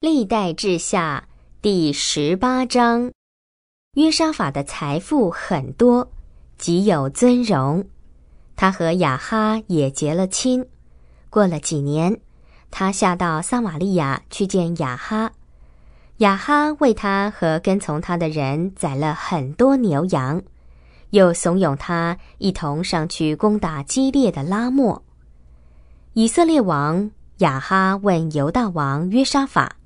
历代志下第十八章，约沙法的财富很多，极有尊荣。他和雅哈也结了亲。过了几年，他下到撒玛利亚去见雅哈。雅哈为他和跟从他的人宰了很多牛羊，又怂恿他一同上去攻打激烈的拉莫。以色列王雅哈问犹大王约沙法。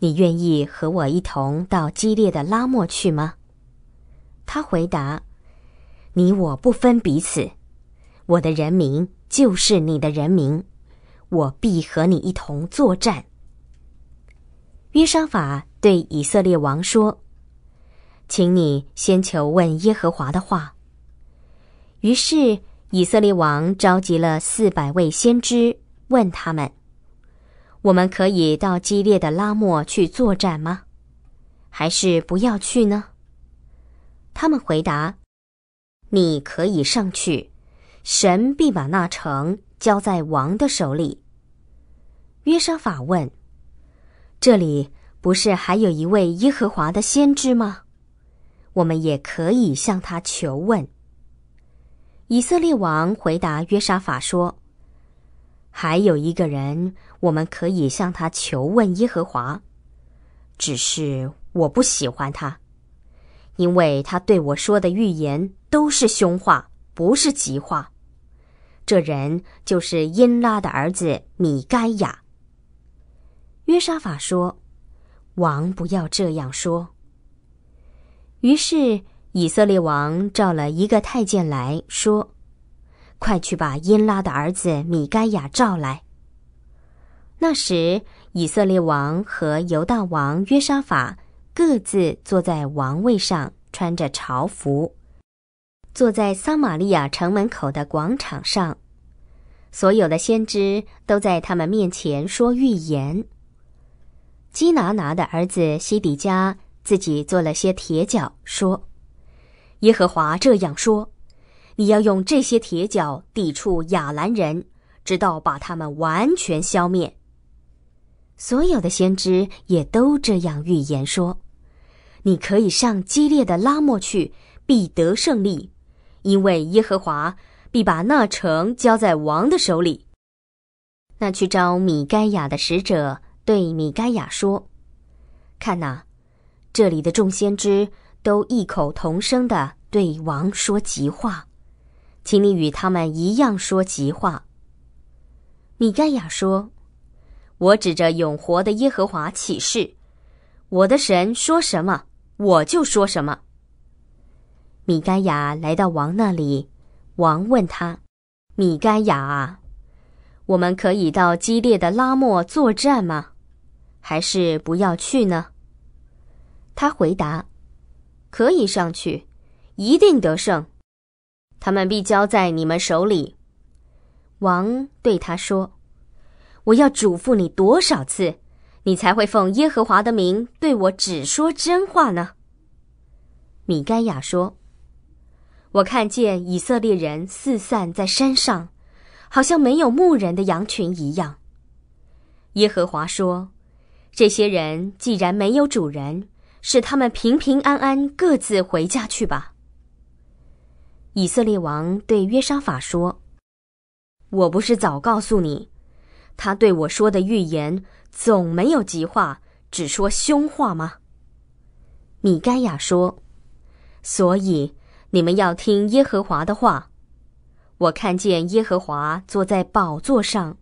你愿意和我一同到激烈的拉莫去吗？他回答：“你我不分彼此，我的人民就是你的人民，我必和你一同作战。”约沙法对以色列王说：“请你先求问耶和华的话。”于是以色列王召集了四百位先知，问他们。我们可以到激烈的拉莫去作战吗？还是不要去呢？他们回答：“你可以上去，神必把那城交在王的手里。”约沙法问：“这里不是还有一位耶和华的先知吗？我们也可以向他求问。”以色列王回答约沙法说。还有一个人，我们可以向他求问耶和华。只是我不喜欢他，因为他对我说的预言都是凶话，不是吉话。这人就是因拉的儿子米该亚。约沙法说：“王不要这样说。”于是以色列王召了一个太监来说。快去把因拉的儿子米该亚召来。那时，以色列王和犹大王约沙法各自坐在王位上，穿着朝服，坐在撒玛利亚城门口的广场上。所有的先知都在他们面前说预言。基拿拿的儿子西底家自己做了些铁脚，说：“耶和华这样说。”你要用这些铁脚抵触亚兰人，直到把他们完全消灭。所有的先知也都这样预言说：“你可以上激烈的拉莫去，必得胜利，因为耶和华必把那城交在王的手里。”那去招米该亚的使者对米该亚说：“看哪，这里的众先知都异口同声的对王说吉话。”请你与他们一样说吉话。米盖亚说：“我指着永活的耶和华起誓，我的神说什么，我就说什么。”米盖亚来到王那里，王问他：“米盖亚啊，我们可以到激烈的拉莫作战吗？还是不要去呢？”他回答：“可以上去，一定得胜。”他们必交在你们手里。王对他说：“我要嘱咐你多少次，你才会奉耶和华的名对我只说真话呢？”米该亚说：“我看见以色列人四散在山上，好像没有牧人的羊群一样。耶和华说：这些人既然没有主人，使他们平平安安各自回家去吧。”以色列王对约沙法说：“我不是早告诉你，他对我说的预言总没有吉话，只说凶话吗？”米该亚说：“所以你们要听耶和华的话。我看见耶和华坐在宝座上，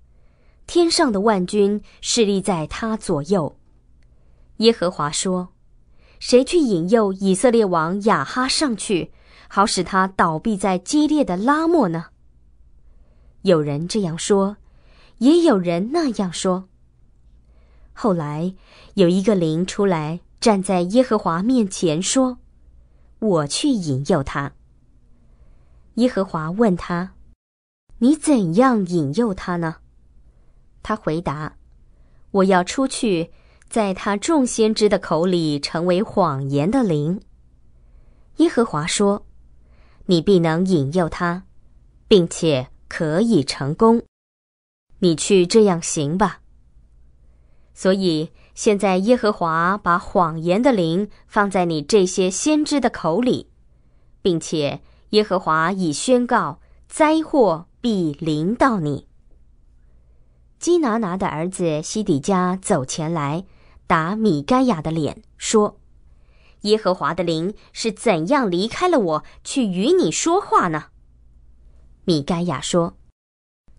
天上的万军势立在他左右。耶和华说：谁去引诱以色列王亚哈上去？”好使他倒闭在激烈的拉磨呢？有人这样说，也有人那样说。后来有一个灵出来，站在耶和华面前说：“我去引诱他。”耶和华问他：“你怎样引诱他呢？”他回答：“我要出去，在他众先知的口里成为谎言的灵。”耶和华说。你必能引诱他，并且可以成功。你去这样行吧。所以现在耶和华把谎言的灵放在你这些先知的口里，并且耶和华已宣告灾祸必临到你。基拿拿的儿子西底家走前来，打米该亚的脸，说：“耶和华的灵是怎样离开了我，去与你说话呢？”米该亚说：“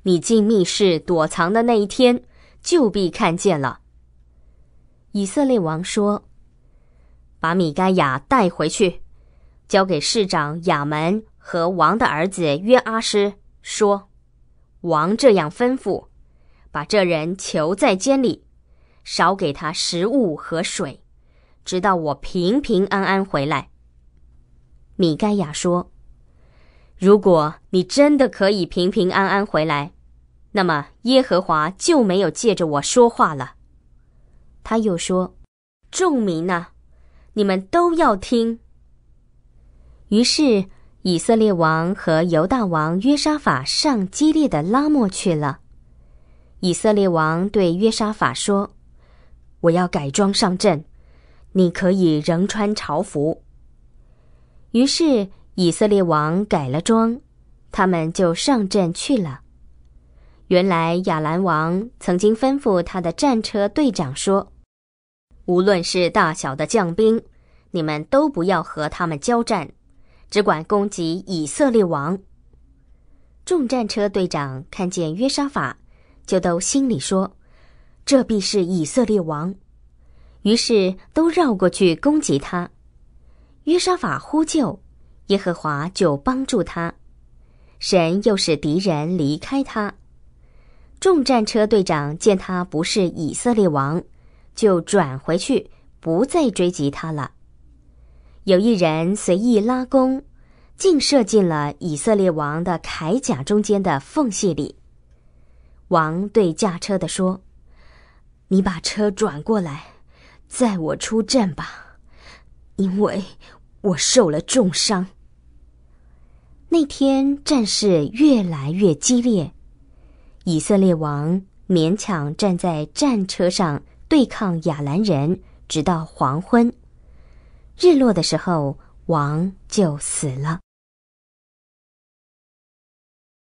你进密室躲藏的那一天，就必看见了。”以色列王说：“把米该亚带回去，交给市长亚门和王的儿子约阿施，说：王这样吩咐。”把这人囚在监里，少给他食物和水，直到我平平安安回来。米该亚说：“如果你真的可以平平安安回来，那么耶和华就没有借着我说话了。”他又说：“众民呐，你们都要听。”于是以色列王和犹大王约沙法上激烈的拉莫去了。以色列王对约沙法说：“我要改装上阵，你可以仍穿朝服。”于是以色列王改了装，他们就上阵去了。原来亚兰王曾经吩咐他的战车队长说：“无论是大小的将兵，你们都不要和他们交战，只管攻击以色列王。”众战车队长看见约沙法。就都心里说：“这必是以色列王。”于是都绕过去攻击他。约沙法呼救，耶和华就帮助他。神又使敌人离开他。众战车队长见他不是以色列王，就转回去，不再追击他了。有一人随意拉弓，竟射进了以色列王的铠甲中间的缝隙里。王对驾车的说：“你把车转过来，载我出阵吧，因为我受了重伤。”那天战事越来越激烈，以色列王勉强站在战车上对抗亚兰人，直到黄昏。日落的时候，王就死了。